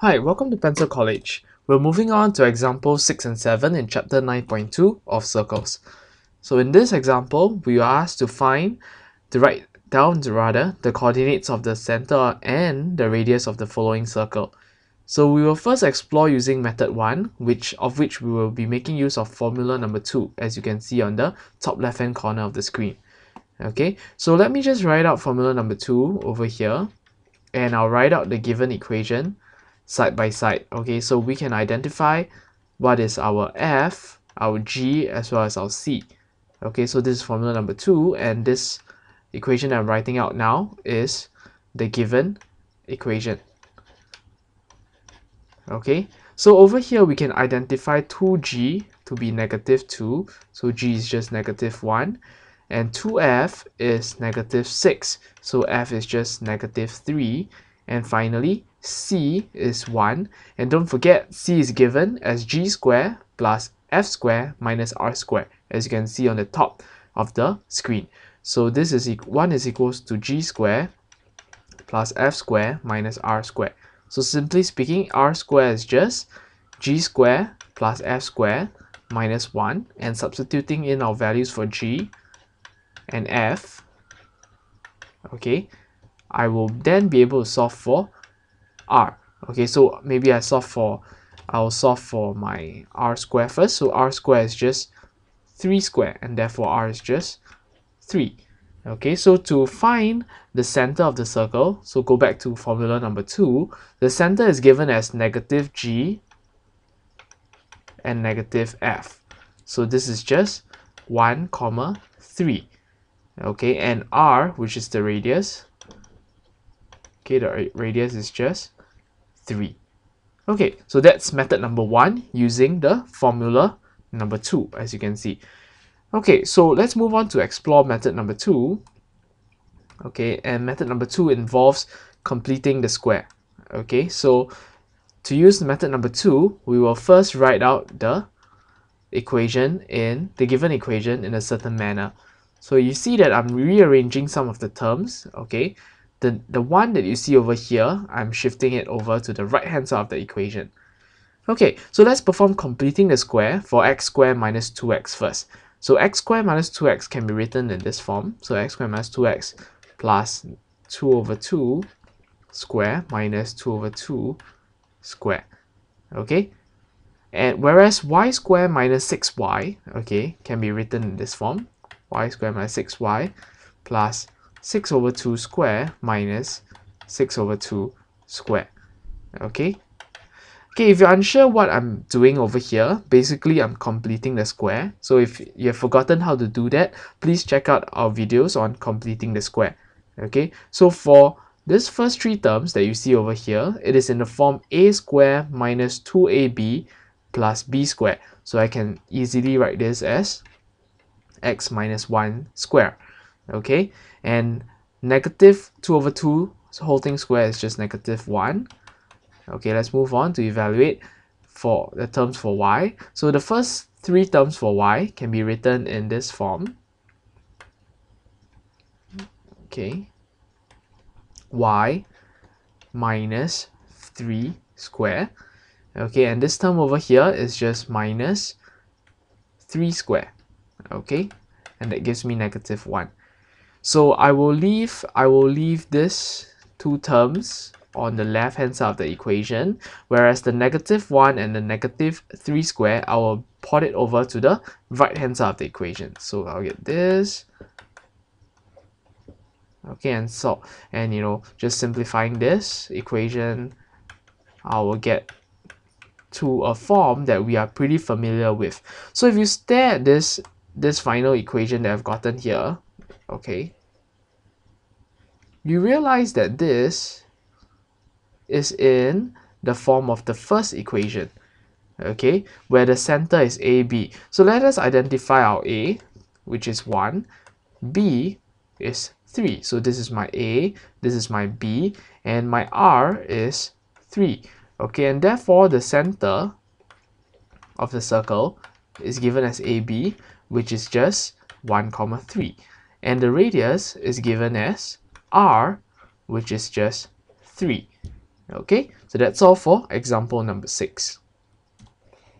Hi, welcome to Pencil College. We're moving on to example 6 and 7 in chapter 9.2 of circles. So in this example, we are asked to find, to write down rather, the coordinates of the center and the radius of the following circle. So we will first explore using method 1, which of which we will be making use of formula number 2, as you can see on the top left hand corner of the screen. Okay, so let me just write out formula number 2 over here, and I'll write out the given equation side by side okay? So we can identify what is our F our G as well as our C okay? So this is formula number two and this equation I'm writing out now is the given equation okay? So over here we can identify 2g to be negative 2 so g is just negative 1 and 2f is negative 6 so f is just negative 3 and finally c is 1 and don't forget c is given as g square plus f square minus r square as you can see on the top of the screen. So this is 1 is equals to g square plus f square minus r square. So simply speaking r square is just g square plus f square minus 1 and substituting in our values for g and f okay I will then be able to solve for r. Okay so maybe I solve for I'll solve for my r square first. So r square is just 3 square and therefore r is just 3 okay so to find the center of the circle so go back to formula number 2 the center is given as negative g and negative f. So this is just 1 comma 3 okay and r which is the radius okay the radius is just 3 okay so that's method number one using the formula number two as you can see. Okay so let's move on to explore method number two. Okay and method number two involves completing the square. Okay so to use method number two we will first write out the equation in the given equation in a certain manner. So you see that I'm rearranging some of the terms okay the, the one that you see over here, I'm shifting it over to the right hand side of the equation. Okay, so let's perform completing the square for x squared minus 2x first. So x squared minus 2x can be written in this form. So x squared minus 2x plus 2 over 2 square minus 2 over 2 square. Okay, and whereas y squared minus 6y, okay, can be written in this form. y squared minus 6y plus 6 over 2 square minus 6 over 2 square. Okay? Okay if you're unsure what I'm doing over here basically I'm completing the square. So if you have forgotten how to do that please check out our videos on completing the square. Okay? So for this first three terms that you see over here it is in the form a square minus 2ab plus b square. So I can easily write this as x minus 1 square okay? And negative 2 over 2 so whole thing square is just negative 1 okay let's move on to evaluate for the terms for y. So the first three terms for y can be written in this form. Okay. Y minus 3 square. Okay and this term over here is just minus 3 square. Okay and that gives me negative 1 so I will leave I will leave this two terms on the left hand side of the equation whereas the negative 1 and the negative 3 square I will port it over to the right hand side of the equation. So I'll get this. Okay and so and you know just simplifying this equation I will get to a form that we are pretty familiar with. So if you stare at this this final equation that I've gotten here okay. You realize that this is in the form of the first equation okay where the center is AB so let us identify our A which is 1 B is 3 so this is my A this is my B and my R is 3 okay and therefore the center of the circle is given as AB which is just 1 comma 3 and the radius is given as r which is just 3 Okay, so that's all for example number 6.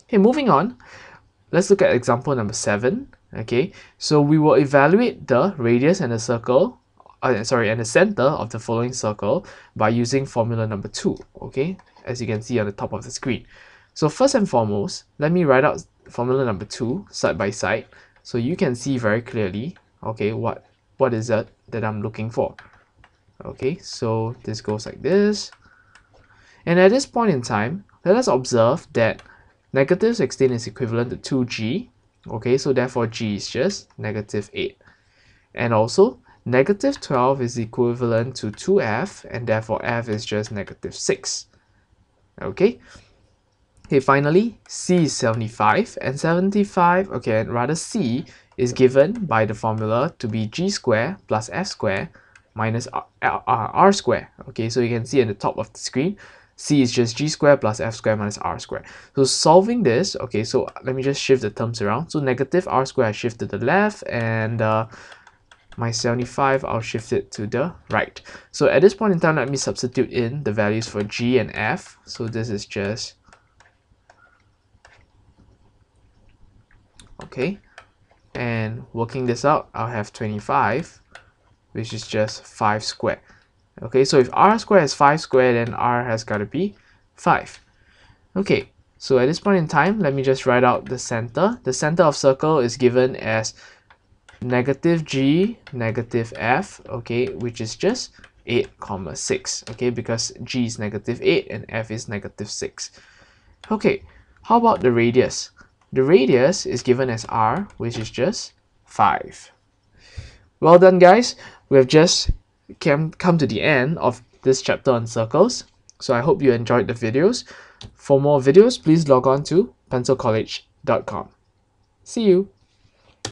Okay, moving on, let's look at example number 7. Okay, so we will evaluate the radius and the circle, uh, sorry, and the center of the following circle by using formula number 2. Okay, as you can see on the top of the screen. So first and foremost, let me write out formula number 2 side by side so you can see very clearly, okay, what, what is that that I'm looking for. Okay, so this goes like this. And at this point in time, let us observe that negative 16 is equivalent to 2g. Okay, so therefore g is just negative 8. And also, negative 12 is equivalent to 2f, and therefore f is just negative 6. Okay, Okay, finally, C is 75, and 75, okay, and rather C is given by the formula to be g square plus f square minus r, r, r square. Okay, so you can see at the top of the screen, c is just g square plus f square minus r square. So solving this, okay, so let me just shift the terms around. So negative r square I shift to the left and uh, my 75 I'll shift it to the right. So at this point in time, let me substitute in the values for g and f. So this is just okay and working this out I'll have 25 which is just 5 squared. Okay so if r squared is 5 squared then r has got to be 5 okay so at this point in time let me just write out the center. The center of circle is given as negative g negative f okay which is just 8 comma 6 okay because g is negative 8 and f is negative 6 okay how about the radius the radius is given as r, which is just 5. Well done, guys. We have just came, come to the end of this chapter on circles. So I hope you enjoyed the videos. For more videos, please log on to pencilcollege.com. See you.